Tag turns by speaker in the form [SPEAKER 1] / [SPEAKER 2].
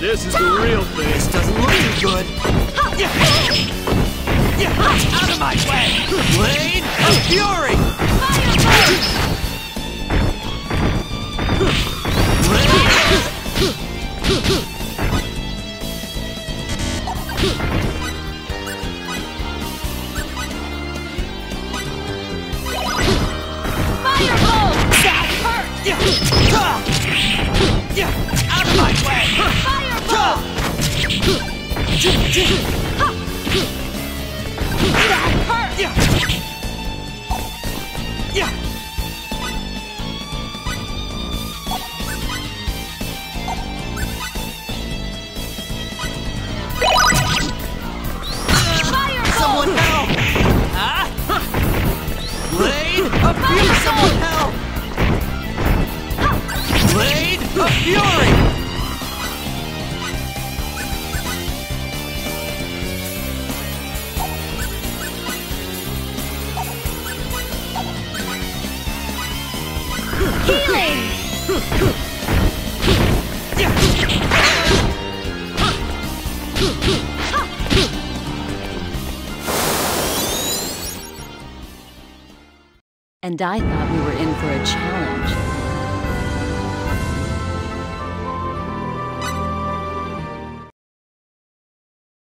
[SPEAKER 1] This is the real thing.
[SPEAKER 2] This doesn't look too good. Yeah. Yeah. Out of my way! Blade of Fury!
[SPEAKER 3] Fireball! That hurt!
[SPEAKER 2] Yeah. Ha. Out of my way! Yeah.
[SPEAKER 4] And I thought we were in for a challenge.